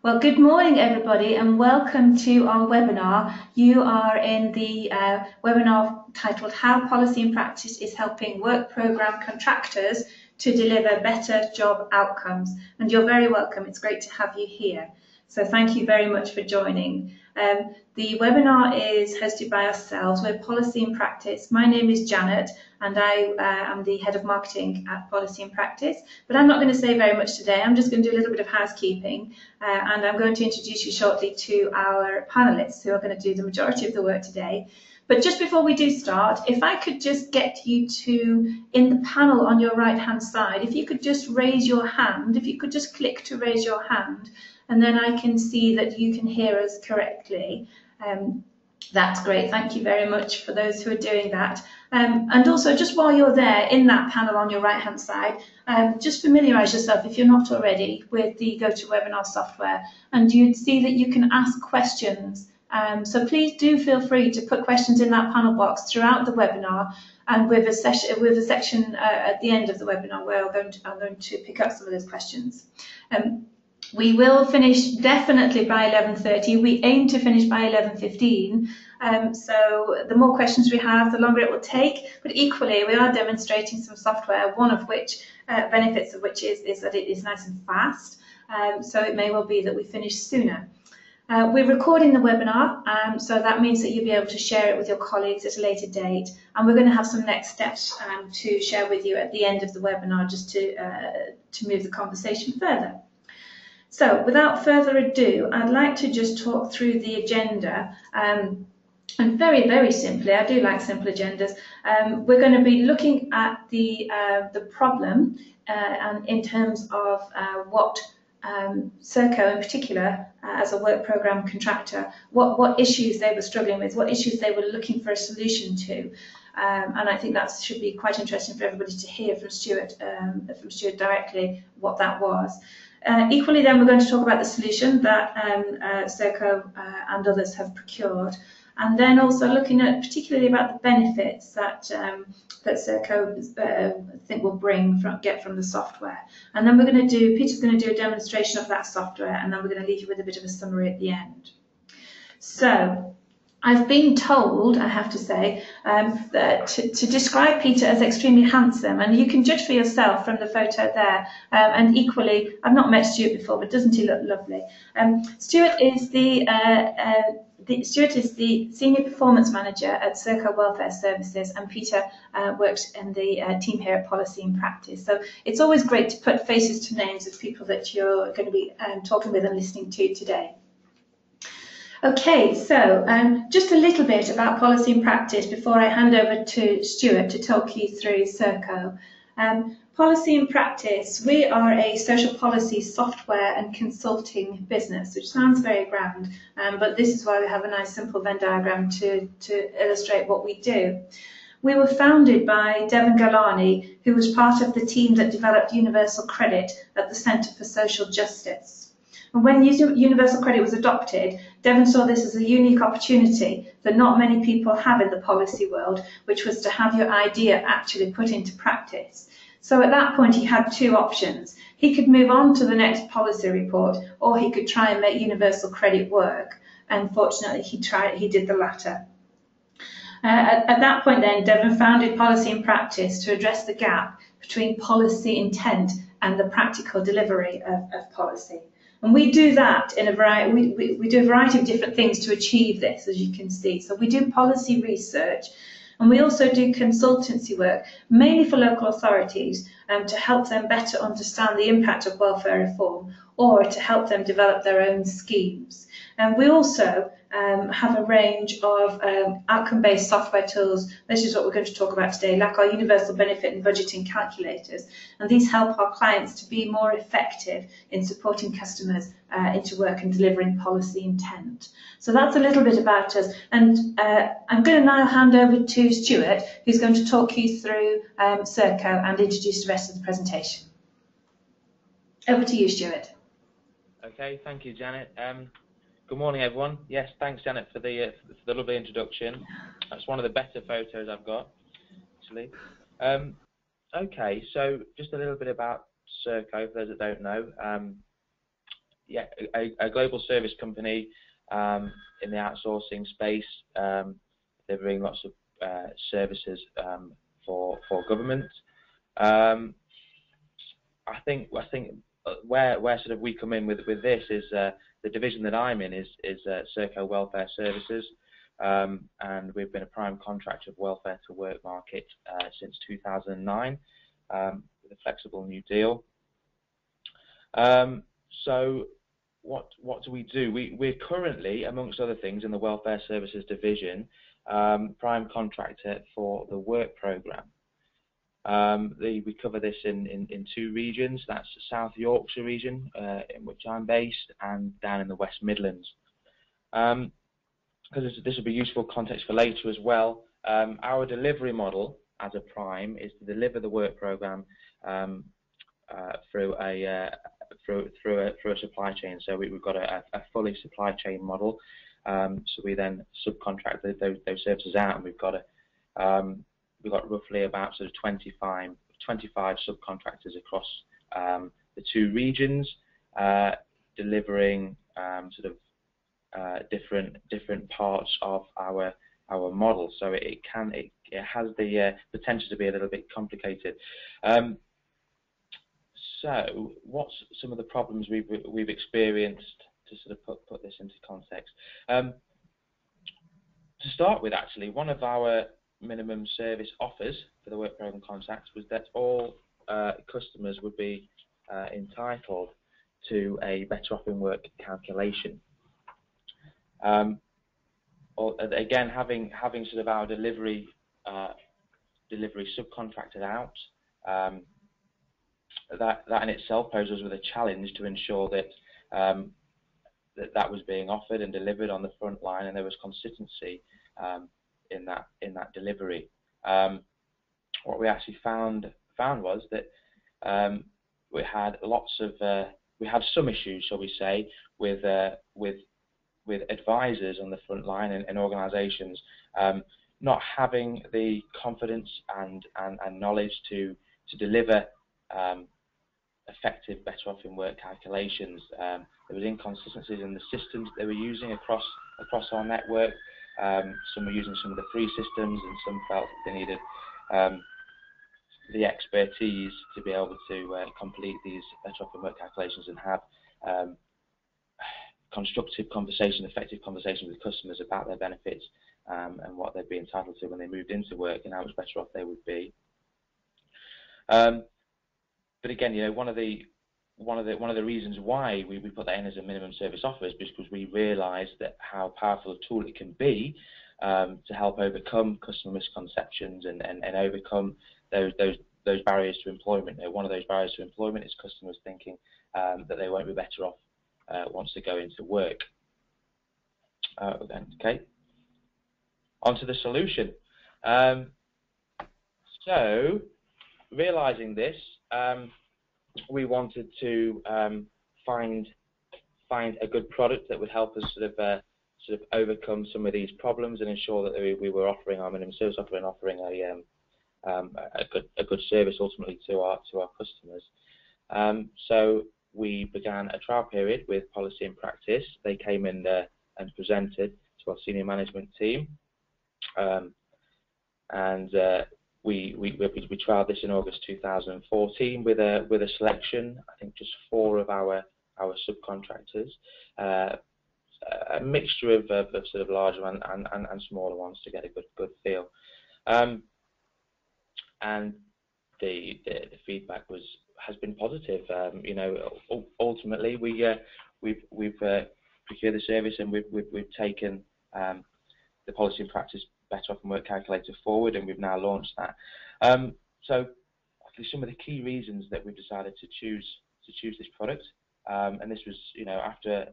Well, good morning, everybody, and welcome to our webinar. You are in the uh, webinar titled How Policy in Practice is Helping Work Programme Contractors to Deliver Better Job Outcomes. And you're very welcome. It's great to have you here. So thank you very much for joining. Um, the webinar is hosted by ourselves. We're Policy in Practice. My name is Janet and I uh, am the Head of Marketing at Policy in Practice. But I'm not going to say very much today. I'm just going to do a little bit of housekeeping uh, and I'm going to introduce you shortly to our panelists who are going to do the majority of the work today. But just before we do start, if I could just get you to, in the panel on your right hand side, if you could just raise your hand, if you could just click to raise your hand, and then I can see that you can hear us correctly. Um, that's great. Thank you very much for those who are doing that. Um, and also, just while you're there in that panel on your right hand side, um, just familiarise yourself, if you're not already, with the GoToWebinar software. And you'd see that you can ask questions. Um, so please do feel free to put questions in that panel box throughout the webinar and with a, session, with a section uh, at the end of the webinar where I'm going to, I'm going to pick up some of those questions. Um, we will finish definitely by 11.30. We aim to finish by 11.15. Um, so the more questions we have, the longer it will take. But equally, we are demonstrating some software, one of which, uh, benefits of which is, is that it is nice and fast. Um, so it may well be that we finish sooner. Uh, we're recording the webinar, um, so that means that you'll be able to share it with your colleagues at a later date. And we're going to have some next steps um, to share with you at the end of the webinar just to, uh, to move the conversation further. So without further ado, I'd like to just talk through the agenda. Um, and very, very simply, I do like simple agendas. Um, we're going to be looking at the uh, the problem uh, and in terms of uh, what um, Serco in particular, uh, as a work program contractor, what, what issues they were struggling with, what issues they were looking for a solution to. Um, and I think that should be quite interesting for everybody to hear from Stuart, um, from Stuart directly what that was. Uh, equally, then, we're going to talk about the solution that um, uh, Serco uh, and others have procured, and then also looking at particularly about the benefits that um, that Serco uh, think will bring from get from the software. And then we're going to do Peter's going to do a demonstration of that software, and then we're going to leave you with a bit of a summary at the end. So I've been told, I have to say, um, that to, to, describe Peter as extremely handsome, and you can judge for yourself from the photo there. Um, and equally, I've not met Stuart before, but doesn't he look lovely? Um, Stuart is the, uh, uh, the, Stuart is the senior performance manager at Serco Welfare Services, and Peter uh, works in the uh, team here at Policy in Practice. So it's always great to put faces to names of people that you're going to be um, talking with and listening to today. Okay, so um, just a little bit about policy in practice before I hand over to Stuart to talk you through Serco. Um, policy in practice, we are a social policy software and consulting business, which sounds very grand, um, but this is why we have a nice simple Venn diagram to, to illustrate what we do. We were founded by Deven Ghelani, who was part of the team that developed Universal Credit at the Centre for Social Justice. And when universal credit was adopted, Deven saw this as a unique opportunity that not many people have in the policy world, which was to have your idea actually put into practice. So at that point, he had two options. He could move on to the next policy report, or he could try and make universal credit work. Unfortunately, he tried. He did the latter. Uh, at, at, that point, then, Deven founded Policy in Practice to address the gap between policy intent and the practical delivery of, of policy. And we do that in a variety, we, we, we do a variety of different things to achieve this, as you can see. So we do policy research, and we also do consultancy work, mainly for local authorities, um, to help them better understand the impact of welfare reform or to help them develop their own schemes. And we also um, have a range of um, outcome-based software tools. This is what we're going to talk about today, like our universal benefit and budgeting calculators. And these help our clients to be more effective in supporting customers uh, into work and delivering policy intent. So that's a little bit about us. And uh, I'm going to now hand over to Stuart, who's going to talk you through um, Serco and introduce the rest of the presentation. Over to you, Stuart. Okay, thank you, Janet. Um, Good morning, everyone. Yes, thanks, Janet, for the uh, for the lovely introduction. That's one of the better photos I've got, actually. Um, okay, so just a little bit about Serco, for those that don't know. Um, yeah, a, a, global service company um, in the outsourcing space, um, delivering lots of uh, services um, for for government. Um, I think I think uh, where where sort of we come in with with this is uh, the division that I'm in is is uh, Serco Welfare Services, um, and we've been a prime contractor of welfare to work market uh, since 2009 um, with a flexible new deal. Um, so what what do we do? We we're currently, amongst other things, in the welfare services division, um, prime contractor for the work program. Um, we cover this in, in, in, two regions. That's the South Yorkshire region, uh, in which I'm based, and down in the West Midlands. Because um, this will be useful context for later as well. Um, our delivery model as a prime is to deliver the work program um, uh, through a uh, through through a, through a supply chain. So we, have got a, a, fully supply chain model. Um, so we then subcontract those, those services out, and we've got a um, we've got roughly about sort of 25 25 subcontractors across um, the two regions, uh, delivering um, sort of uh, different different parts of our our model. So it, can it, it has the uh, potential to be a little bit complicated. Um, so, what's some of the problems we've we've experienced to sort of put put this into context? Um, to start with, actually, one of our minimum service offers for the work program contracts was that all uh, customers would be uh, entitled to a better off in work calculation. Um, or, again, having having sort of our delivery uh, delivery subcontracted out. Um, that, that in itself poses with a challenge to ensure that, um, that that was being offered and delivered on the front line and there was consistency um, in that in that delivery. Um, what we actually found found was that um, we had lots of uh, we had some issues, shall we say, with uh, with with advisors on the front line and, and organisations um, not having the confidence and, and, and knowledge to to deliver um, effective better off in work calculations. Um, there was inconsistencies in the systems they were using across across our network. Um, some were using some of the free systems, and some felt that they needed um, the expertise to be able to uh, complete these off in work calculations and have um, constructive conversation, effective conversation with customers about their benefits um, and what they'd be entitled to when they moved into work and how much better off they would be. Um, but again, you know, one of the one of the one of the reasons why we, we put that in as a minimum service offer is because we realise that how powerful a tool it can be um, to help overcome customer misconceptions and, and, and overcome those those those barriers to employment. Know, one of those barriers to employment is customers thinking um, that they won't be better off uh, once they go into work. Uh, okay. On to the solution. Um, so, realizing this, um, we wanted to um, find find a good product that would help us sort of uh, sort of overcome some of these problems and ensure that we, we were offering our minimum service offering, offering a um, um, a good a good service ultimately to our to our customers. Um, so we began a trial period with policy in practice. They came in uh, and presented to our senior management team, um, and uh, we, we, we, we trialed this in August 2014 with a, with a selection, I think just four of our, our subcontractors, uh, a mixture of, of, of, sort of larger and, and, and, smaller ones to get a good, good feel. Um, and the, the, the, feedback was has been positive. Um, you know, ultimately we uh, we've we've uh, procured the service and we've we've, we've taken um, the policy in practice better off and work calculator forward, and we've now launched that. Um, so, some of the key reasons that we've decided to choose to choose this product, um, and this was, you know, after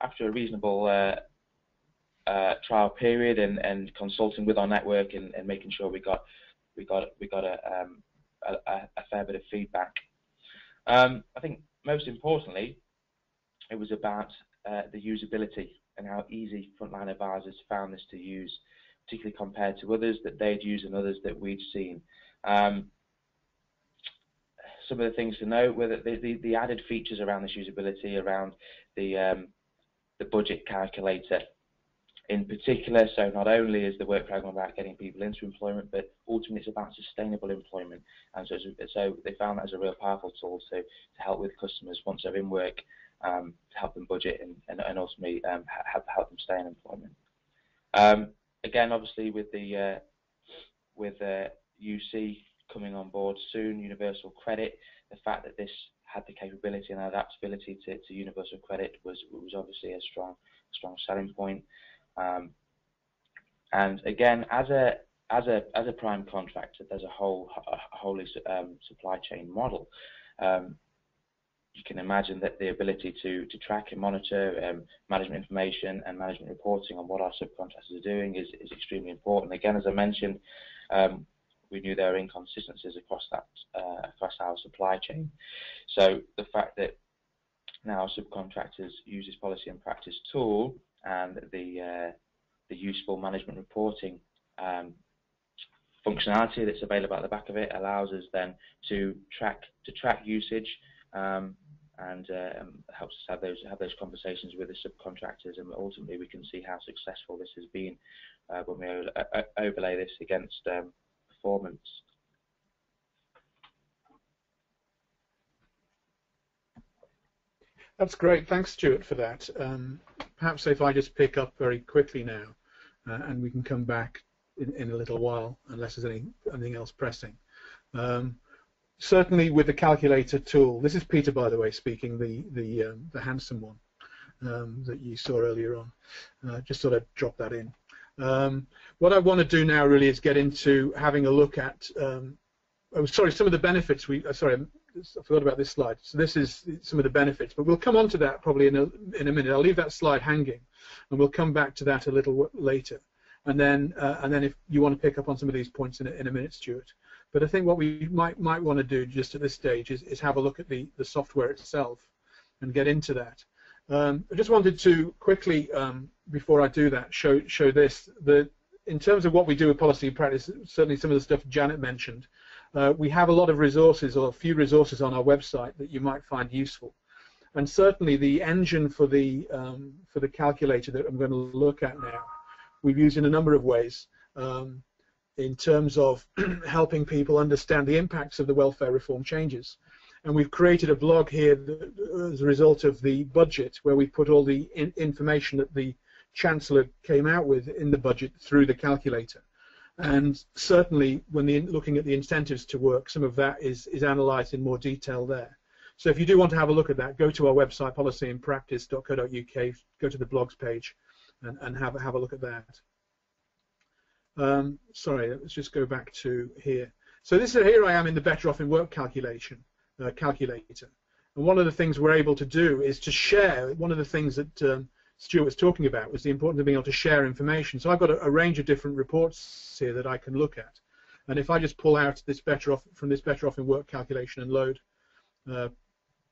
after a reasonable uh, uh, trial period and, and consulting with our network and, and making sure we got we got we got a, um, a, a, fair bit of feedback. Um, I think most importantly, it was about uh, the usability and how easy frontline advisors found this to use particularly compared to others that they'd used and others that we'd seen. Um, some of the things to note were that the, the, the added features around this usability, around the um, the budget calculator in particular. So not only is the work program about getting people into employment, but ultimately it's about sustainable employment. And so, so they found that as a real powerful tool to, to help with customers once they're in work, um, to help them budget and, and, and ultimately um, help, help them stay in employment. Um, again, obviously with the uh, with uh, UC coming on board soon, Universal Credit, the fact that this had the capability and adaptability to, to universal credit was was obviously a strong strong selling point. Um, and again, as a as a as a prime contractor, there's a whole a wholly um, supply chain model. Um, you can imagine that the ability to to track and monitor um, management information and management reporting on what our subcontractors are doing is is extremely important. Again, as I mentioned, um, we knew there were inconsistencies across that uh, across our supply chain. So the fact that now subcontractors use this policy in practice tool and the uh, the useful management reporting um, functionality that's available at the back of it allows us then to track to track usage um, and uh, um, helps us have those have those conversations with the subcontractors and ultimately we can see how successful this has been uh, when we overlay this against um, performance. That's great. Thanks, Stuart, for that. Um, perhaps if I just pick up very quickly now, uh, and we can come back in, in, a little while, unless there's any, anything else pressing. Um, certainly with the calculator tool, this is Peter, by the way, speaking, the the, um, the handsome one um, that you saw earlier on. Uh, just sort of drop that in. Um, what I want to do now really is get into having a look at, um, oh, sorry, some of the benefits. We, uh, sorry, I forgot about this slide. So this is some of the benefits, but we'll come on to that probably in a, in a minute. I'll leave that slide hanging, and we'll come back to that a little later. And then, uh, and then if you want to pick up on some of these points in a, in a minute, Stuart. But I think what we might might want to do just at this stage is, is have a look at the, the software itself and get into that. Um, I just wanted to quickly, um, before I do that, show show this. The, in terms of what we do with policy in practice, certainly some of the stuff Janet mentioned, uh, we have a lot of resources or a few resources on our website that you might find useful. And certainly the engine for the um, for the calculator that I'm going to look at now, we've used in a number of ways um, in terms of helping people understand the impacts of the welfare reform changes and we've created a blog here as a result of the budget where we put all the in information that the Chancellor came out with in the budget through the calculator. And certainly when the, looking at the incentives to work, some of that is, is analysed in more detail there. So if you do want to have a look at that, go to our website, policyandpractice.co.uk, go to the blogs page and, and have, have a look at that. Um, sorry, let's just go back to here. So this is, here I am in the Better Off in Work calculation uh, calculator. And one of the things we're able to do is to share. One of the things that um, Stuart was talking about was the importance of being able to share information. So I've got a, a, range of different reports here that I can look at. And if I just pull out this better off from this better off in work calculation and load uh,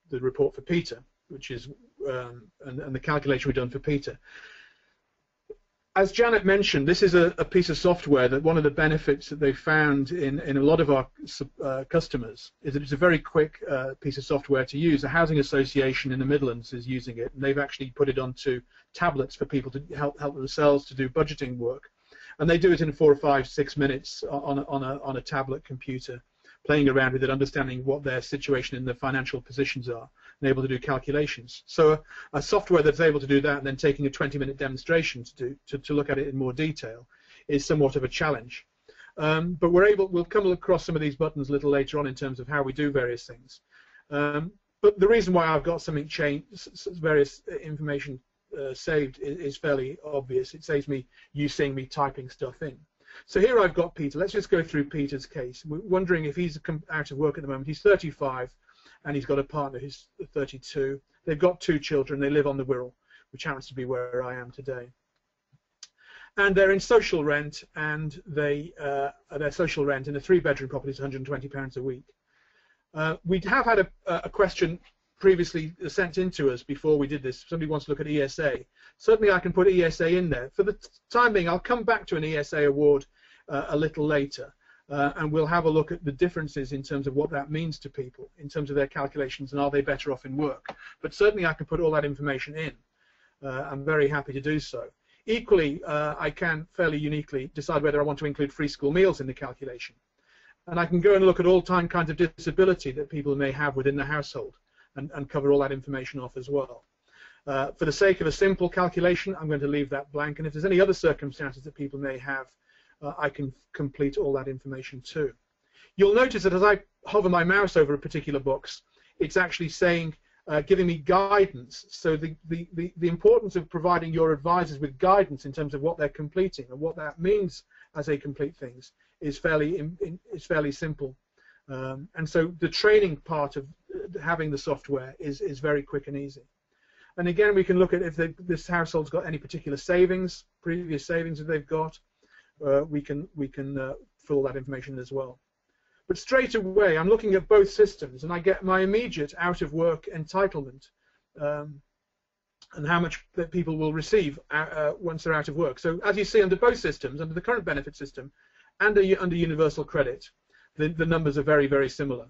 the report for Peter, which is um, and, and, the calculation we've done for Peter, as Janet mentioned, this is a, a, piece of software that one of the benefits that they found in, in a lot of our uh, customers is that it's a very quick uh, piece of software to use. A housing association in the Midlands is using it, and they've actually put it onto tablets for people to help help themselves to do budgeting work, and they do it in four or five, six minutes on a, on a, on a tablet computer, playing around with it, understanding what their situation and their financial positions are and able to do calculations. So a, a software that's able to do that and then taking a 20-minute demonstration to, do, to, to look at it in more detail is somewhat of a challenge. Um, but we're able, we'll come across some of these buttons a little later on in terms of how we do various things. Um, but the reason why I've got something changed, various information uh, saved is, is, fairly obvious. It saves me you seeing me typing stuff in. So here I've got Peter. Let's just go through Peter's case. We're wondering if he's out of work at the moment. He's 35 and he's got a partner who's 32. They've got two children. They live on the Wirral, which happens to be where I am today. And they're in social rent, and they uh, their social rent in a three-bedroom property is 120 pounds a week. Uh, we have had a, a, question previously sent in to us before we did this. Somebody wants to look at ESA. Certainly, I can put ESA in there. For the time being, I'll come back to an ESA award uh, a little later. Uh, and we'll have a look at the differences in terms of what that means to people, in terms of their calculations, and are they better off in work. But certainly I can put all that information in. Uh, I'm very happy to do so. Equally, uh, I can fairly uniquely decide whether I want to include free school meals in the calculation. And I can go and look at all time kinds of disability that people may have within the household and, and cover all that information off as well. Uh, for the sake of a simple calculation, I'm going to leave that blank. And if there's any other circumstances that people may have, uh, I can complete all that information too. You'll notice that as I hover my mouse over a particular box, it's actually saying, uh, giving me guidance. So the, the, the, the, importance of providing your advisors with guidance in terms of what they're completing and what that means as they complete things is fairly, in, in, is fairly simple. Um, and so the training part of uh, having the software is, is very quick and easy. And again, we can look at if they, this household's got any particular savings, previous savings that they've got. Uh, we can we can uh, fill that information as well. But straight away, I'm looking at both systems, and I get my immediate out of work entitlement, um, and how much that people will receive uh, uh once they're out of work. So as you see under both systems, under the current benefit system, and under universal credit, the, the numbers are very very similar.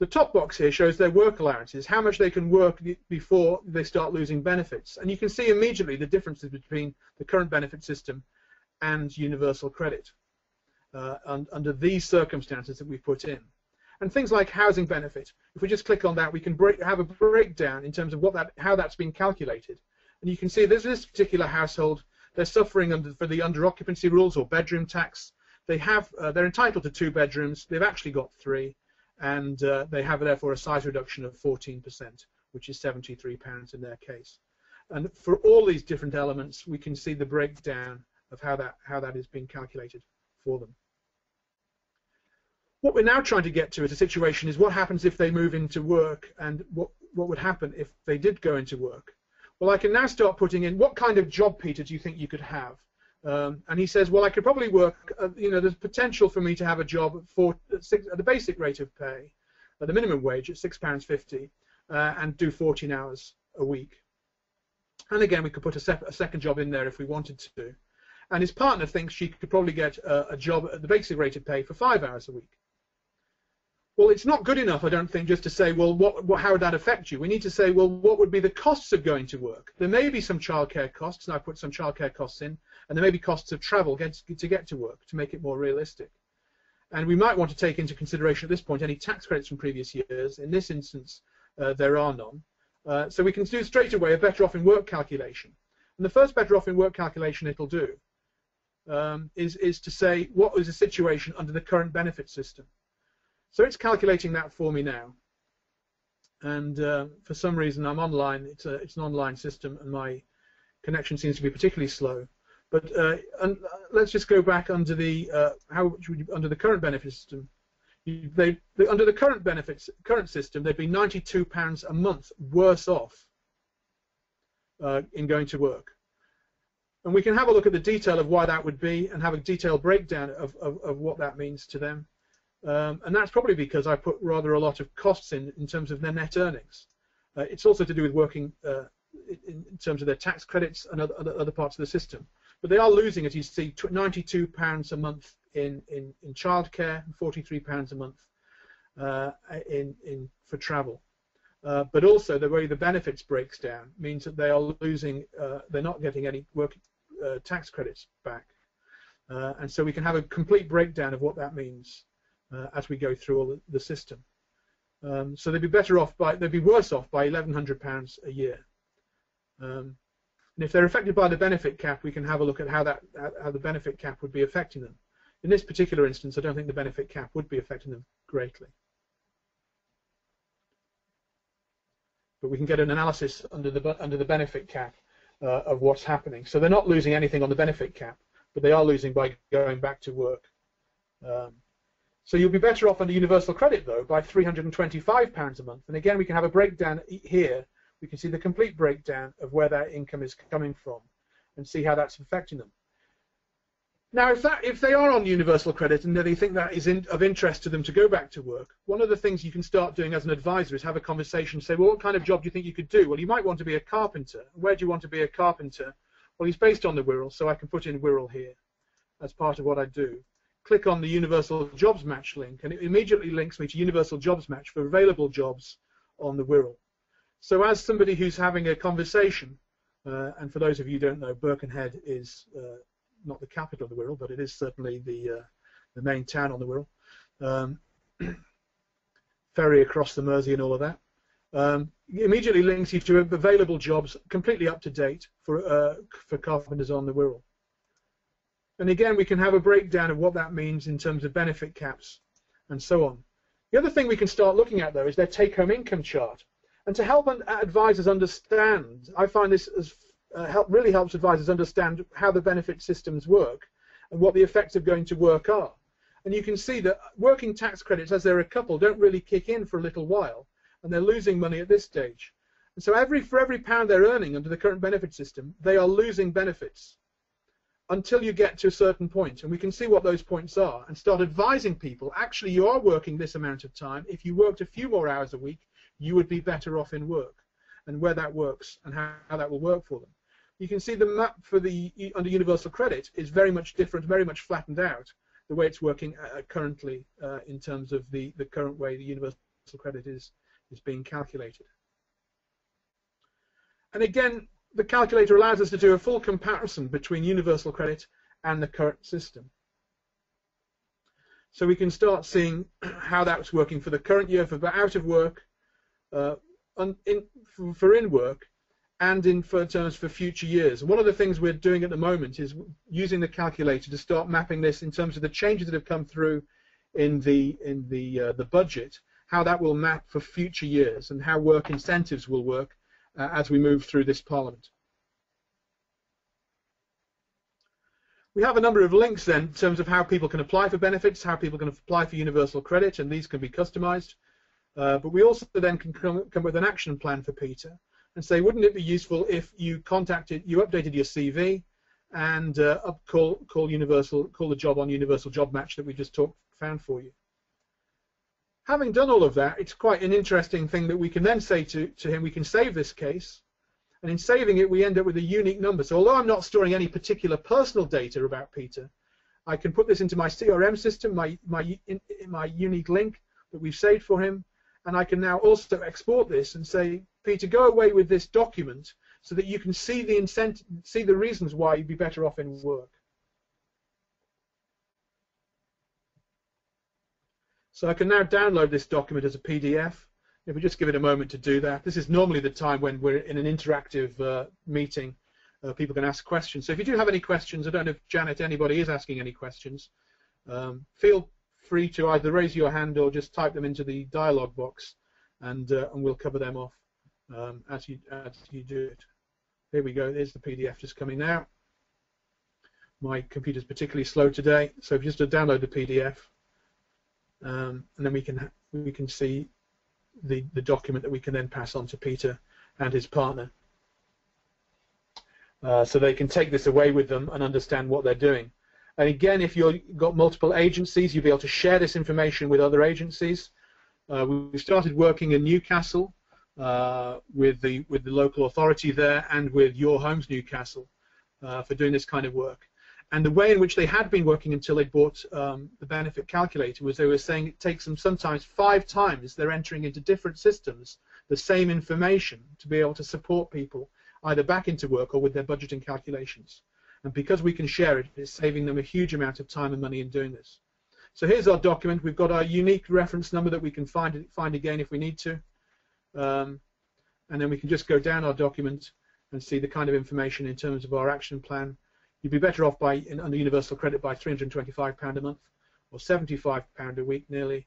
The top box here shows their work allowances, how much they can work before they start losing benefits. And you can see immediately the differences between the current benefit system and universal credit uh, and, under these circumstances that we've put in. And things like housing benefit, if we just click on that, we can break, have a breakdown in terms of what that, how that's been calculated. And you can see there's this particular household, they're suffering under, for the under occupancy rules or bedroom tax. They have, uh, they're entitled to two bedrooms, they've actually got three and uh, they have therefore a size reduction of 14%, which is 73 pounds in their case. And for all these different elements, we can see the breakdown of how that how that is being calculated for them. What we're now trying to get to as a situation is what happens if they move into work and what what would happen if they did go into work. Well, I can now start putting in what kind of job, Peter, do you think you could have? Um, and he says, well, I could probably work, uh, you know, there's potential for me to have a job at, six, at the basic rate of pay, at the minimum wage at £6.50, uh, and do 14 hours a week. And again, we could put a, a, second job in there if we wanted to. And his partner thinks she could probably get a, a job at the basic rate of pay for five hours a week. Well, it's not good enough, I don't think, just to say, well, what, what, how would that affect you? We need to say, well, what would be the costs of going to work? There may be some childcare costs, and I put some childcare costs in, and there may be costs of travel to get to work to make it more realistic. And we might want to take into consideration at this point any tax credits from previous years. In this instance, uh, there are none. Uh, so we can do straight away a better off in work calculation. And the first better off in work calculation it'll do um, is, is to say what is the situation under the current benefit system. So it's calculating that for me now. And uh, for some reason, I'm online. It's, a, it's an online system, and my connection seems to be particularly slow. But uh, and, uh, let's just go back under the uh, how under the current benefit system. They, they, under the current benefits current system, they'd be 92 pounds a month worse off uh, in going to work. And we can have a look at the detail of why that would be and have a detailed breakdown of, of, of what that means to them. Um, and that's probably because I put rather a lot of costs in in terms of their net earnings. Uh, it's also to do with working uh, in, in, terms of their tax credits and other, other, parts of the system. But they are losing, as you see, £92 a month in, in, in childcare and £43 a month uh, in, in, for travel. Uh, but also the way the benefits breaks down means that they are losing, uh, they're not getting any work uh, tax credits back. and so we can have a complete breakdown of what that means. Uh, as we go through all the, the system. Um, so they'd be better off by, they'd be worse off by £1,100 a year. Um, and if they're affected by the benefit cap, we can have a look at how that how the benefit cap would be affecting them. In this particular instance, I don't think the benefit cap would be affecting them greatly. But we can get an analysis under the under the benefit cap uh, of what's happening. So they're not losing anything on the benefit cap, but they are losing by going back to work. Um, so you'll be better off under universal credit though by £325 a month. And again, we can have a breakdown here. We can see the complete breakdown of where that income is coming from and see how that's affecting them. Now, if that if they are on universal credit and they think that is in, of interest to them to go back to work, one of the things you can start doing as an advisor is have a conversation. Say, well, what kind of job do you think you could do? Well, you might want to be a carpenter. Where do you want to be a carpenter? Well, he's based on the Wirral, so I can put in Wirral here as part of what I do click on the Universal Jobs Match link, and it immediately links me to Universal Jobs Match for available jobs on the Wirral. So as somebody who's having a conversation, uh, and for those of you who don't know, Birkenhead is uh, not the capital of the Wirral, but it is certainly the uh, the main town on the Wirral. Um, ferry across the Mersey and all of that. Um, immediately links you to available jobs, completely up to date for uh, for carpenters on the Wirral. And again, we can have a breakdown of what that means in terms of benefit caps and so on. The other thing we can start looking at, though, is their take-home income chart. And to help advisors understand, I find this as, uh, help, really helps advisors understand how the benefit systems work and what the effects of going to work are. And you can see that working tax credits, as they're a couple, don't really kick in for a little while, and they're losing money at this stage. And so every for every pound they're earning under the current benefit system, they are losing benefits until you get to a certain point. and we can see what those points are, and start advising people, actually you are working this amount of time, if you worked a few more hours a week, you would be better off in work, and where that works, and how, how that will work for them. You can see the map for the under universal credit is very much different, very much flattened out, the way it's working uh, currently uh, in terms of the, the current way the universal credit is, is being calculated. And again, the calculator allows us to do a full comparison between universal credit and the current system. So we can start seeing how that's working for the current year for out of work, uh, in, for in work, and in terms for future years. One of the things we're doing at the moment is using the calculator to start mapping this in terms of the changes that have come through in the in the uh, the budget, how that will map for future years, and how work incentives will work uh, as we move through this Parliament. We have a number of links then in terms of how people can apply for benefits, how people can apply for universal credit, and these can be customized. Uh, but we also then can come, come with an action plan for Peter and say, wouldn't it be useful if you contacted, you updated your CV and uh, call call universal call the job on universal job match that we just talked found for you. Having done all of that, it's quite an interesting thing that we can then say to, to him, we can save this case, and in saving it, we end up with a unique number. So although I'm not storing any particular personal data about Peter, I can put this into my CRM system, my, my, in my unique link that we've saved for him, and I can now also export this and say, Peter, go away with this document so that you can see the incentive, see the reasons why you'd be better off in work. So I can now download this document as a PDF. If we just give it a moment to do that, this is normally the time when we're in an interactive uh, meeting. Uh, people can ask questions. So if you do have any questions, I don't know if Janet, anybody is asking any questions, um, feel free to either raise your hand or just type them into the dialog box, and uh, and we'll cover them off um, as you as you do it. Here we go. There's the PDF just coming out. My computer's particularly slow today, so just to download the PDF, um, and then we can we can see the the document that we can then pass on to Peter and his partner, uh, so they can take this away with them and understand what they're doing. And again, if you've got multiple agencies, you'll be able to share this information with other agencies. Uh, we started working in Newcastle uh, with the with the local authority there and with Your Homes Newcastle uh, for doing this kind of work. And the way in which they had been working until they bought um, the benefit calculator was they were saying it takes them sometimes five times they're entering into different systems the same information to be able to support people either back into work or with their budgeting calculations. And because we can share it, it's saving them a huge amount of time and money in doing this. So here's our document. We've got our unique reference number that we can find find again if we need to. Um, and then we can just go down our document and see the kind of information in terms of our action plan. You'd be better off by in, under universal credit by £325 a month or £75 a week nearly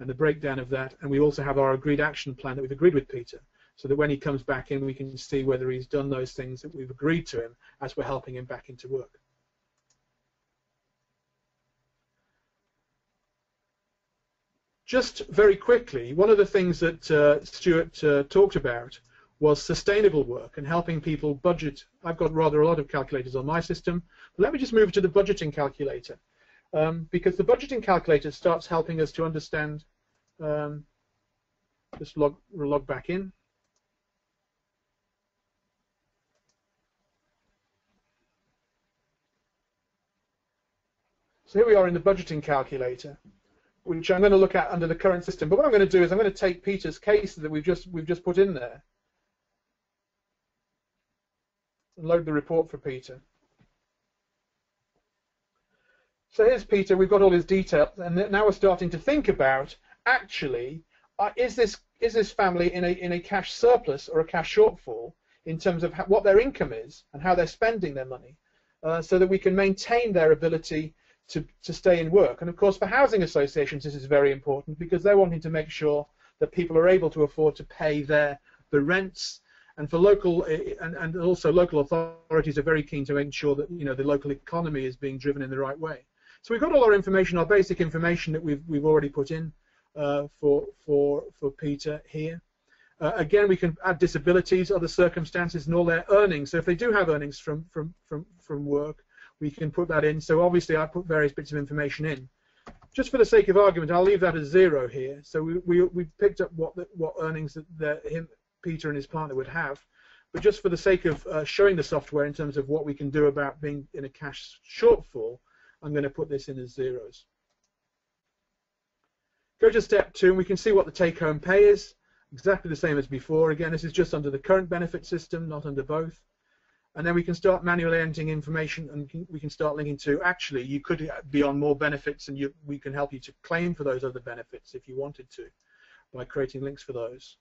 and the breakdown of that. And we also have our agreed action plan that we've agreed with Peter so that when he comes back in, we can see whether he's done those things that we've agreed to him as we're helping him back into work. Just very quickly, one of the things that uh, Stuart uh, talked about was sustainable work and helping people budget. I've got rather a lot of calculators on my system, let me just move to the budgeting calculator um, because the budgeting calculator starts helping us to understand. Um, just log, log back in. So here we are in the budgeting calculator, which I'm going to look at under the current system. But what I'm going to do is I'm going to take Peter's case that we've just we've just put in there and load the report for Peter. So here's Peter. We've got all his details, and now we're starting to think about actually, uh, is this is this family in a in a cash surplus or a cash shortfall in terms of how, what their income is and how they're spending their money, uh, so that we can maintain their ability to to stay in work. And of course, for housing associations, this is very important because they're wanting to make sure that people are able to afford to pay their the rents and for local eh, and, and also local authorities are very keen to ensure that you know the local economy is being driven in the right way. So we've got all our information, our basic information that we've we've already put in uh, for for for Peter here. Uh, again, we can add disabilities, other circumstances, and all their earnings. So if they do have earnings from from from from work, we can put that in. So obviously, I put various bits of information in. Just for the sake of argument, I'll leave that as zero here. So we we we picked up what the, what earnings that, that him Peter and his partner would have. But just for the sake of uh, showing the software in terms of what we can do about being in a cash shortfall, I'm going to put this in as zeros. Go to step two and we can see what the take-home pay is. Exactly the same as before. Again, this is just under the current benefit system, not under both. And then we can start manually entering information and we can start linking to actually you could be on more benefits and you, we can help you to claim for those other benefits if you wanted to by creating links for those.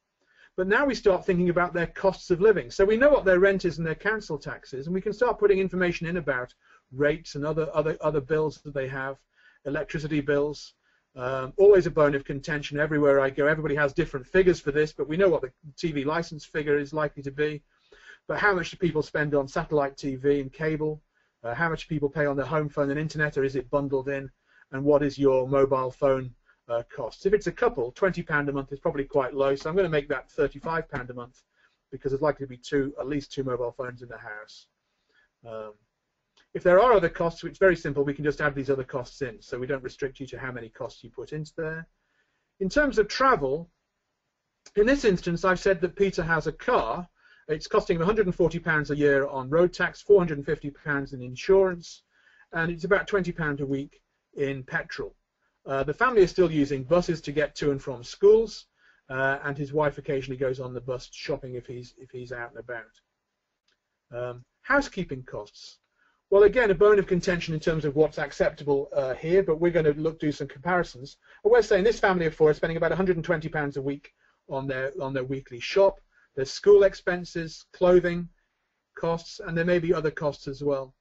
But now we start thinking about their costs of living. So we know what their rent is and their council tax is, and we can start putting information in about rates and other other other bills that they have, electricity bills. Um, always a bone of contention everywhere I go. Everybody has different figures for this, but we know what the TV license figure is likely to be. But how much do people spend on satellite TV and cable? Uh, how much do people pay on their home phone and internet, or is it bundled in? And what is your mobile phone uh, costs? If it's a couple, £20 a month is probably quite low, so I'm going to make that £35 a month because there's likely to be two, at least two mobile phones in the house. Um, if there are other costs, it's very simple, we can just add these other costs in, so we don't restrict you to how many costs you put into there. In terms of travel, in this instance, I've said that Peter has a car. It's costing him £140 a year on road tax, £450 in insurance, and it's about £20 a week in petrol. Uh, the family is still using buses to get to and from schools, uh, and his wife occasionally goes on the bus shopping if he's if he's out and about. Um, housekeeping costs. Well, again, a bone of contention in terms of what's acceptable uh, here, but we're going to look do some comparisons. we're saying this family of four is spending about 120 pounds a week on their on their weekly shop. There's school expenses, clothing costs, and there may be other costs as well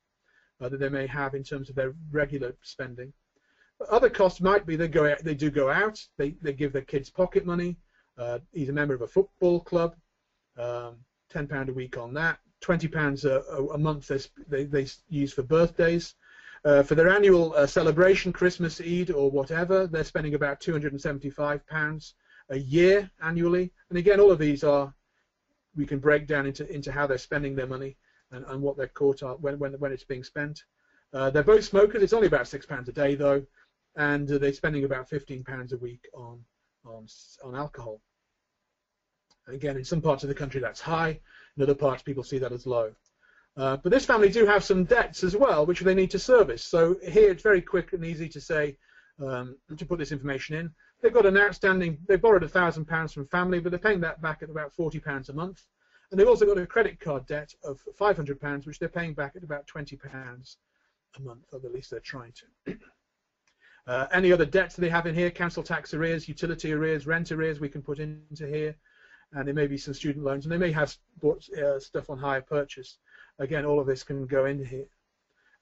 uh, that they may have in terms of their regular spending. Other costs might be they go out, they do go out, they they give their kids pocket money. Uh, he's a member of a football club, um, ten pound a week on that. £20 a, a month they, they use for birthdays. Uh, for their annual uh, celebration, Christmas, Eid, or whatever, they're spending about £275 a year annually. And again, all of these are, we can break down into, into how they're spending their money and, and what they're caught are when, when, when it's being spent. Uh, they're both smokers. It's only about £6 a day, though, and uh, they're spending about £15 a week on, on, on alcohol. Again, in some parts of the country that's high. In other parts, people see that as low. Uh, but this family do have some debts as well, which they need to service. So here it's very quick and easy to say, um, to put this information in. They've got an outstanding, they've borrowed £1,000 from family, but they're paying that back at about £40 a month. And they've also got a credit card debt of £500, which they're paying back at about £20 a month, or at least they're trying to. Uh, any other debts they have in here, council tax arrears, utility arrears, rent arrears, we can put into here and there may be some student loans, and they may have bought uh, stuff on hire purchase. Again, all of this can go in here.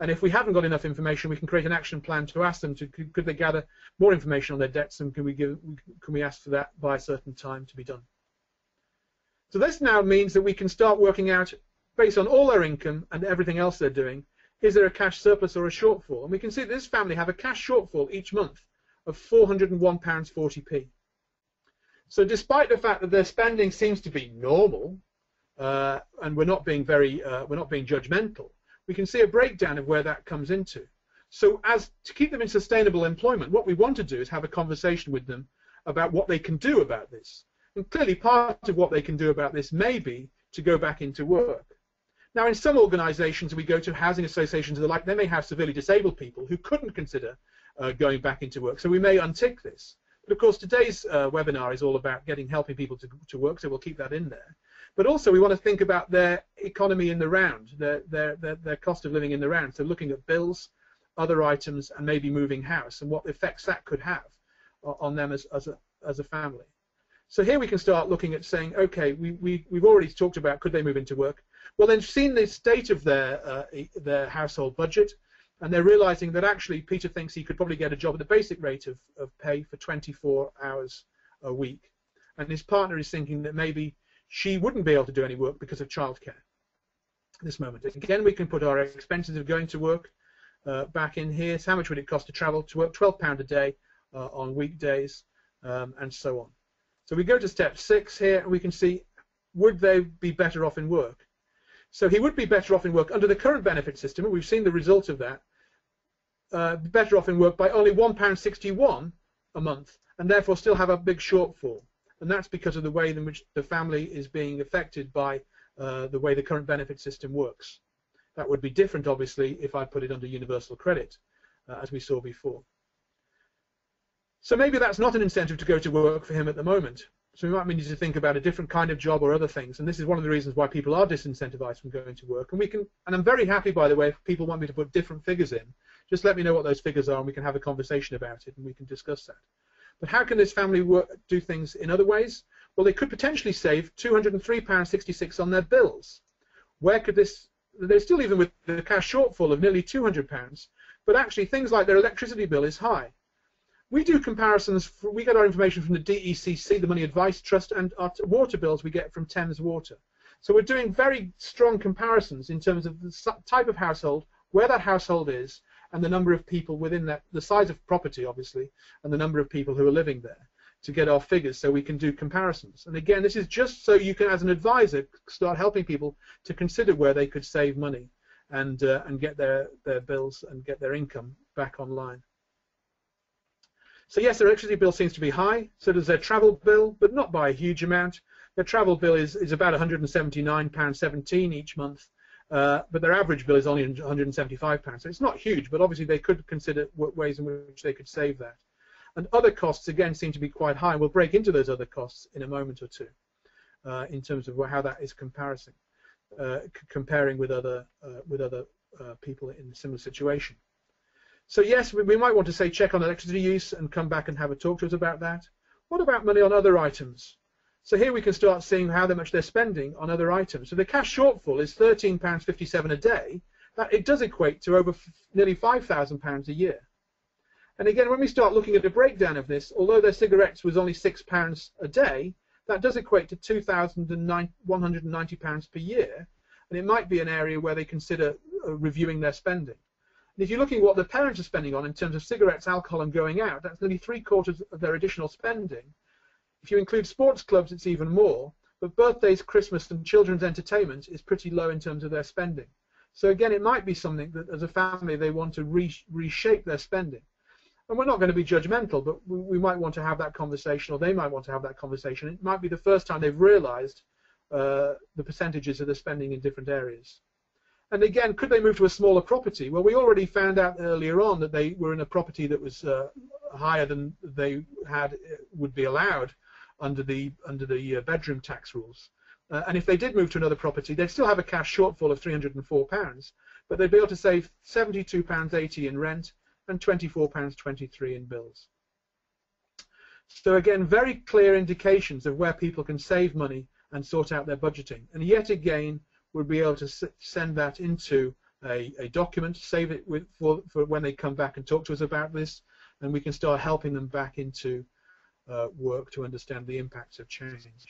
And if we haven't got enough information, we can create an action plan to ask them to could they gather more information on their debts, and can we give can we ask for that by a certain time to be done. So this now means that we can start working out, based on all their income and everything else they're doing, is there a cash surplus or a shortfall? And we can see that this family have a cash shortfall each month of £401.40p. So despite the fact that their spending seems to be normal, uh, and we're not being very, uh, we're not being judgmental, we can see a breakdown of where that comes into. So as to keep them in sustainable employment, what we want to do is have a conversation with them about what they can do about this. And clearly part of what they can do about this may be to go back into work. Now, in some organisations we go to, housing associations and the like, they may have severely disabled people who couldn't consider uh, going back into work. So we may untick this. But of course, today's uh, webinar is all about getting helping people to, to work, so we'll keep that in there. But also, we want to think about their economy in the round, their, their, their, their cost of living in the round. So looking at bills, other items, and maybe moving house, and what effects that could have on them as, as, a, as a family. So here we can start looking at saying, okay, we, we, we've already talked about could they move into work. Well, they've seen the state of their, uh, their household budget, and they're realizing that actually Peter thinks he could probably get a job at the basic rate of, of pay for 24 hours a week. And his partner is thinking that maybe she wouldn't be able to do any work because of childcare at this moment. Again, we can put our expenses of going to work uh, back in here. So how much would it cost to travel to work? £12 a day uh, on weekdays um, and so on. So we go to step six here and we can see would they be better off in work? So he would be better off in work under the current benefit system, and we've seen the result of that, uh, better off in work by only £1.61 a month, and therefore still have a big shortfall. And that's because of the way in which the family is being affected by uh, the way the current benefit system works. That would be different, obviously, if I put it under universal credit, uh, as we saw before. So maybe that's not an incentive to go to work for him at the moment. So we might need to think about a different kind of job or other things. And this is one of the reasons why people are disincentivized from going to work. And we can, and I'm very happy, by the way, if people want me to put different figures in, just let me know what those figures are and we can have a conversation about it and we can discuss that. But how can this family work, do things in other ways? Well, they could potentially save £203.66 on their bills. Where could this, they're still even with the cash shortfall of nearly £200, but actually things like their electricity bill is high we do comparisons. For, we get our information from the DECC, the Money Advice Trust, and our water bills we get from Thames Water. So we're doing very strong comparisons in terms of the type of household, where that household is, and the number of people within that, the size of property, obviously, and the number of people who are living there to get our figures so we can do comparisons. And again, this is just so you can, as an advisor, start helping people to consider where they could save money and, uh, and get their, their bills and get their income back online. So yes, their electricity bill seems to be high. So does their travel bill, but not by a huge amount. Their travel bill is, is about £179.17 each month, uh, but their average bill is only £175. So it's not huge, but obviously they could consider ways in which they could save that. And other costs, again, seem to be quite high. We'll break into those other costs in a moment or two uh, in terms of how that is comparison, uh, comparing with other, uh, with other uh, people in a similar situation. So yes, we, we might want to say check on electricity use and come back and have a talk to us about that. What about money on other items? So here we can start seeing how much they're spending on other items. So the cash shortfall is £13.57 a day. That it does equate to over nearly £5,000 a year. And again, when we start looking at the breakdown of this, although their cigarettes was only £6 a day, that does equate to £2,190 per year. And it might be an area where they consider uh, reviewing their spending. And if you're looking at what the parents are spending on in terms of cigarettes, alcohol, and going out, that's nearly three quarters of their additional spending. If you include sports clubs, it's even more. But birthdays, Christmas, and children's entertainment is pretty low in terms of their spending. So again, it might be something that as a family they want to re reshape their spending. And we're not going to be judgmental, but we, might want to have that conversation, or they might want to have that conversation. It might be the first time they've realised uh, the percentages of the spending in different areas. And again, could they move to a smaller property? Well, we already found out earlier on that they were in a property that was uh, higher than they had uh, would be allowed under the under the uh, bedroom tax rules. Uh, and if they did move to another property, they'd still have a cash shortfall of 304 pounds, but they'd be able to save 72 pounds 80 in rent and 24 pounds 23 in bills. So again, very clear indications of where people can save money and sort out their budgeting. And yet again, we'll be able to send that into a, a document, save it with, for, for when they come back and talk to us about this, and we can start helping them back into uh, work to understand the impacts of change.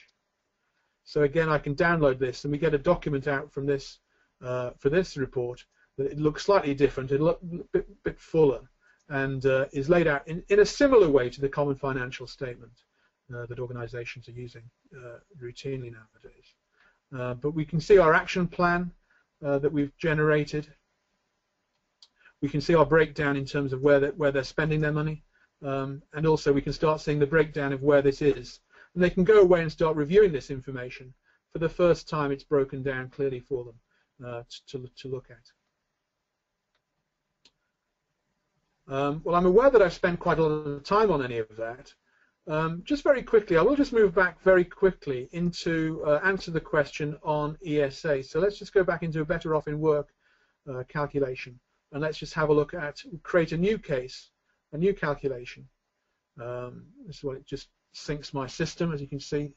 So again, I can download this, and we get a document out from this uh, for this report that it looks slightly different, it looks a bit, bit fuller, and uh, is laid out in, in a similar way to the common financial statement uh, that organisations are using uh, routinely nowadays. Uh, but we can see our action plan that we've generated. We can see our breakdown in terms of where, they, where they're spending their money. Um, and also we can start seeing the breakdown of where this is. And they can go away and start reviewing this information. For the first time, it's broken down clearly for them uh, to, to look at. Um, well, I'm aware that I've spent quite a lot of time on any of that. Um, just very quickly, I will just move back very quickly into uh, answer the question on ESA. So let's just go back into a better off in work uh, calculation, and let's just have a look at create a new case, a new calculation. Um, this is what it just syncs my system, as you can see,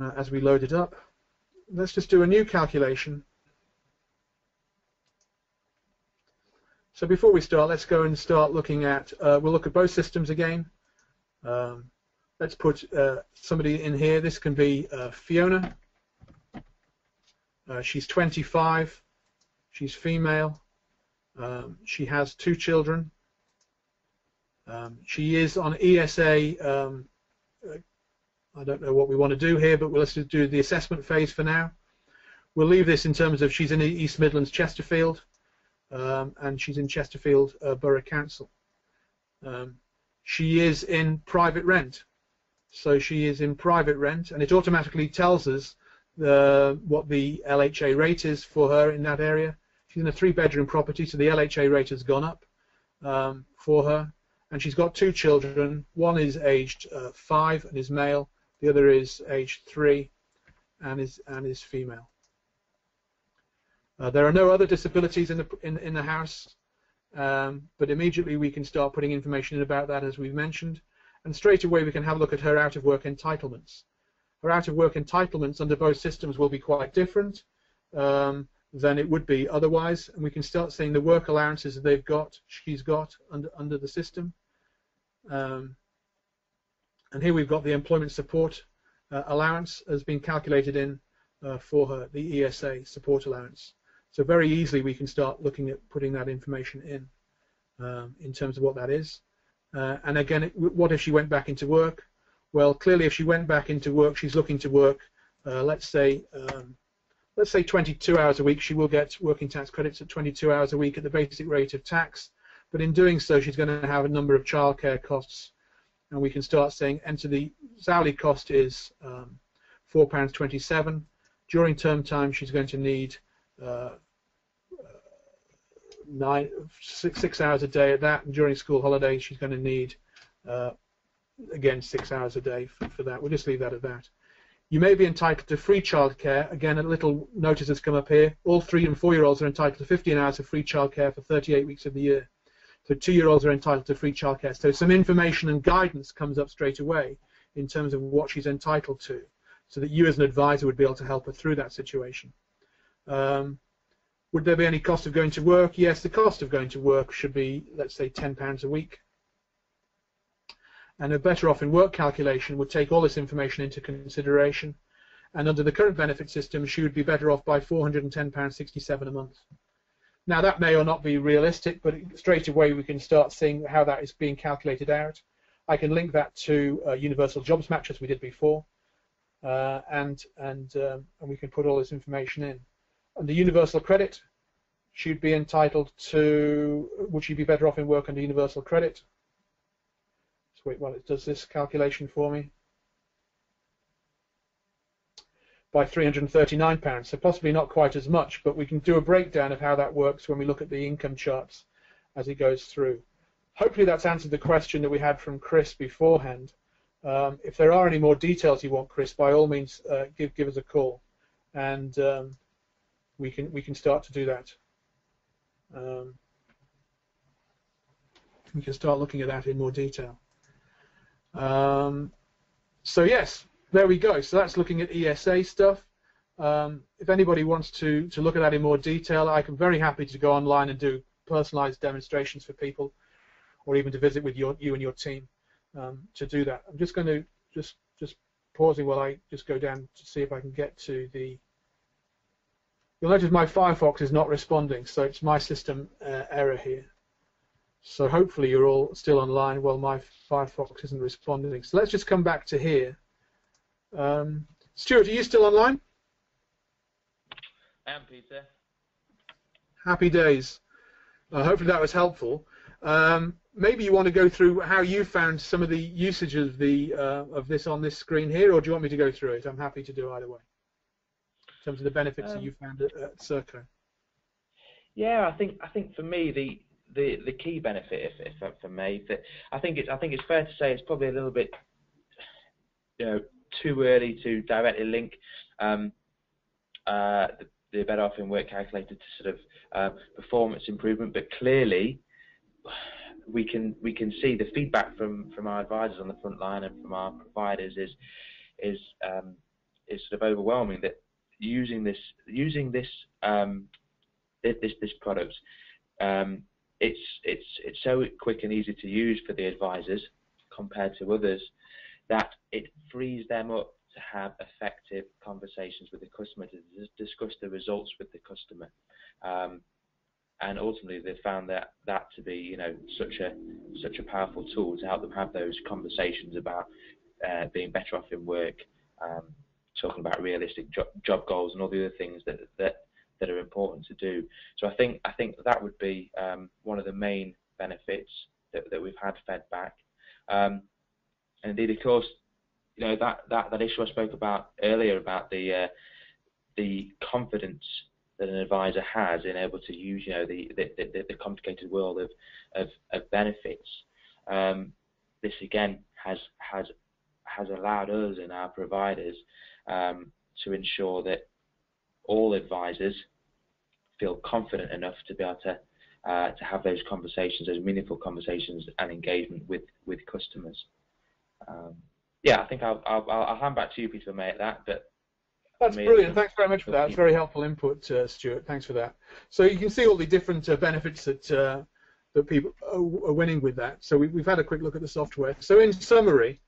uh, as we load it up. Let's just do a new calculation. So before we start, let's go and start looking at, uh, we'll look at both systems again. Um, let's put uh, somebody in here. This can be uh, Fiona. Uh, she's 25. She's female. Um, she has two children. Um, she is on ESA. Um, uh, I don't know what we want to do here, but we'll let's do the assessment phase for now. We'll leave this in terms of she's in East Midlands, Chesterfield um, and she's in Chesterfield uh, Borough Council. Um, she is in private rent, so she is in private rent, and it automatically tells us the, what the LHA rate is for her in that area. She's in a three-bedroom property, so the LHA rate has gone up um, for her, and she's got two children. One is aged uh, five and is male. The other is aged three and is and is female. Uh, there are no other disabilities in the in, in the house, um, but immediately we can start putting information in about that as we've mentioned, and straight away we can have a look at her out of work entitlements. Her out of work entitlements under both systems will be quite different um, than it would be otherwise, and we can start seeing the work allowances that they've got, she's got under under the system. Um, and here we've got the employment support uh, allowance has been calculated in uh, for her, the ESA support allowance. So very easily we can start looking at putting that information in um, in terms of what that is. Uh, and again, what if she went back into work? Well, clearly if she went back into work, she's looking to work, uh, let's say, um, let's say 22 hours a week. She will get working tax credits at 22 hours a week at the basic rate of tax. But in doing so, she's going to have a number of childcare costs. And we can start saying enter the hourly cost is um, £4.27. During term time, she's going to need uh, nine, six, six hours a day at that, and during school holidays she's going to need, uh, again, six hours a day for, for that. We'll just leave that at that. You may be entitled to free childcare. Again, a little notice has come up here. All three and four-year-olds are entitled to 15 hours of free childcare for 38 weeks of the year. So two-year-olds are entitled to free childcare. So some information and guidance comes up straight away in terms of what she's entitled to, so that you as an advisor would be able to help her through that situation. Um, would there be any cost of going to work? Yes, the cost of going to work should be, let's say, £10 a week. And a better off in work calculation would take all this information into consideration. And under the current benefit system, she would be better off by £410.67 a month. Now, that may or not be realistic, but straight away we can start seeing how that is being calculated out. I can link that to uh, Universal Jobs Match as we did before, uh, and and um, and we can put all this information in under universal credit, she'd be entitled to, would she be better off in work under universal credit? Let's wait while it does this calculation for me. By £339, so possibly not quite as much, but we can do a breakdown of how that works when we look at the income charts as it goes through. Hopefully that's answered the question that we had from Chris beforehand. Um, if there are any more details you want, Chris, by all means, uh, give give us a call, and um, we can we can start to do that. Um, we can start looking at that in more detail. Um, so yes, there we go. So that's looking at ESA stuff. Um, if anybody wants to to look at that in more detail, I am very happy to go online and do personalized demonstrations for people, or even to visit with your you and your team um, to do that. I'm just going to just just pausing while I just go down to see if I can get to the You'll notice my Firefox is not responding, so it's my system uh, error here. So hopefully you're all still online while my Firefox isn't responding. So let's just come back to here. Um, Stuart, are you still online? I am, Peter. Happy days. Uh, hopefully that was helpful. Um, maybe you want to go through how you found some of the usage of the uh, of this on this screen here, or do you want me to go through it? I'm happy to do either way. in terms of the benefits um, that you found at, at Serco? Yeah, I think I think for me the the, the key benefit, if, if for me, that I think it's I think it's fair to say it's probably a little bit, you know, too early to directly link um, uh, the, the better off in work calculator to sort of uh, performance improvement, but clearly we can we can see the feedback from from our advisors on the front line and from our providers is is um, is sort of overwhelming that using this using this um, this this product um, it's it's it's so quick and easy to use for the advisors compared to others that it frees them up to have effective conversations with the customer to discuss the results with the customer. Um, and ultimately they found that that to be you know such a such a powerful tool to help them have those conversations about uh, being better off in work, um, talking about realistic job, job goals and all the other things that that that are important to do. So I think I think that would be um, one of the main benefits that, that we've had fed back. Um, and indeed, of course, you know that, that, that issue I spoke about earlier about the uh, the confidence that an advisor has in able to use you know the the, the, the complicated world of of, of benefits. Um, this again has has has allowed us and our providers um, to ensure that all advisors feel confident enough to be able to uh, to have those conversations, those meaningful conversations and engagement with with customers. Um, yeah, I think I'll, I'll, I'll hand back to you, Peter, mate, that. But that's brilliant. Thanks very much for that. It's very helpful input, uh, Stuart. Thanks for that. So you can see all the different uh, benefits that uh, that people are winning with that. So we, have had a quick look at the software. So in summary,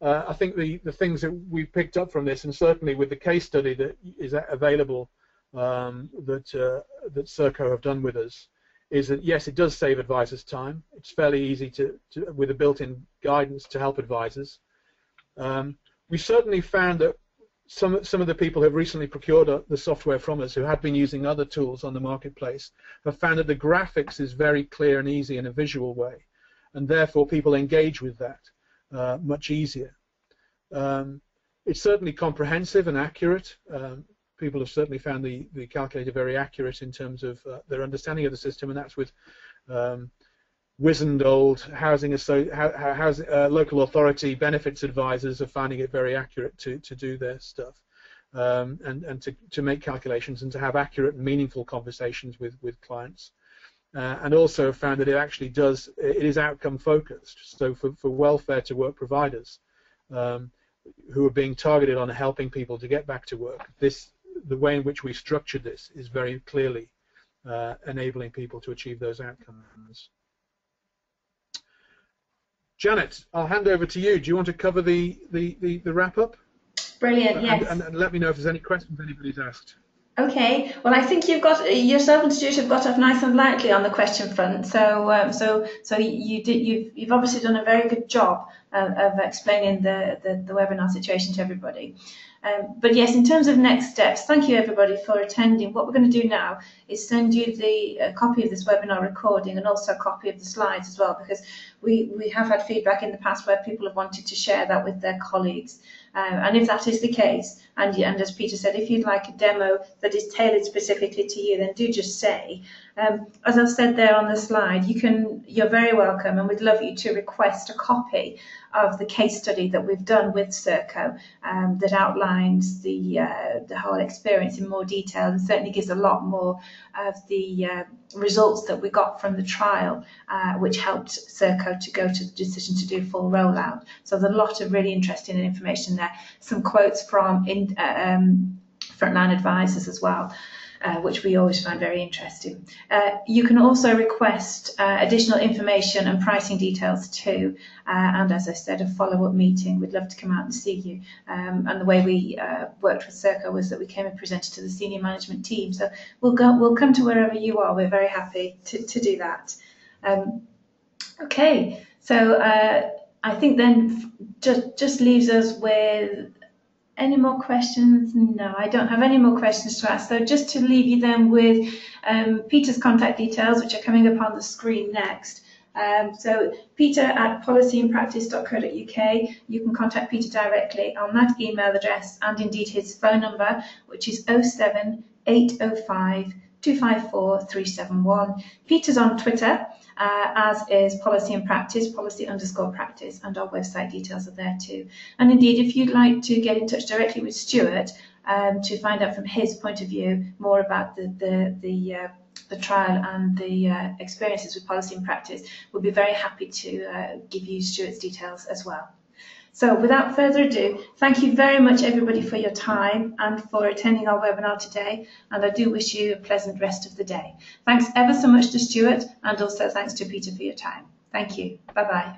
uh, I think the, the things that we've picked up from this, and certainly with the case study that is available um, that uh, that Serco have done with us, is that yes, it does save advisors time. It's fairly easy to, to with a built-in guidance to help advisors. Um, we certainly found that some some of the people who have recently procured the software from us, who had been using other tools on the marketplace, have found that the graphics is very clear and easy in a visual way, and therefore people engage with that uh, much easier. Um, it's certainly comprehensive and accurate. Um, people have certainly found the, the calculator very accurate in terms of uh, their understanding of the system, and that's with um, wizened old housing, uh, local authority benefits advisors are finding it very accurate to, to do their stuff um, and, and to, to make calculations and to have accurate and meaningful conversations with, with clients. Uh, and also found that it actually does, it is outcome focused. So for, for welfare to work providers um, who are being targeted on helping people to get back to work, this the way in which we structured this is very clearly uh, enabling people to achieve those outcomes. Janet, I'll hand over to you. Do you want to cover the, the, the, the wrap up? Brilliant, and, yes. And, and, let me know if there's any questions anybody's asked. Okay, well, I think you've got yourself and Stuart have got off nice and lightly on the question front. So, um, so, so you did. You've, you've obviously done a very good job of, of explaining the, the, the webinar situation to everybody. Um, but yes, in terms of next steps, thank you everybody for attending. What we're going to do now is send you the copy of this webinar recording and also a copy of the slides as well, because we, we have had feedback in the past where people have wanted to share that with their colleagues. Um, and if that is the case, and, and as Peter said, if you'd like a demo that is tailored specifically to you, then do just say. Um, as I've said there on the slide, you can, you're very welcome, and we'd love you to request a copy of the case study that we've done with Serco um, that outlines the uh, the whole experience in more detail and certainly gives a lot more of the uh, results that we got from the trial, uh, which helped Serco to go to the decision to do full rollout. So there's a lot of really interesting information there. Some quotes from in, uh, um, frontline advisors as well uh, which we always find very interesting. Uh, you can also request uh, additional information and pricing details too, uh, and as I said, a follow-up meeting. We'd love to come out and see you. Um, and the way we uh, worked with Serco was that we came and presented to the senior management team. So we'll go, we'll come to wherever you are. We're very happy to, to do that. Um, okay, so I think then just just leaves us with any more questions? No, I don't have any more questions to ask. So just to leave you then with um, Peter's contact details, which are coming up on the screen next. Um, so peter at policyinpractice.co.uk, you can contact Peter directly on that email address and indeed his phone number, which is 07805 254 371. Peter's on Twitter, uh, as is Policy in Practice, policy underscore practice, and our website details are there too. And indeed, if you'd like to get in touch directly with Stuart um, to find out from his point of view more about the, the, the uh, the trial and the uh, experiences with policy in practice, we'll be very happy to uh, give you Stuart's details as well. So without further ado, thank you very much everybody for your time and for attending our webinar today and I do wish you a pleasant rest of the day. Thanks ever so much to Stuart and also thanks to Peter for your time. Thank you. Bye bye.